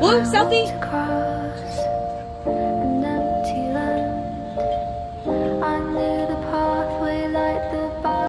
Blue, selfie.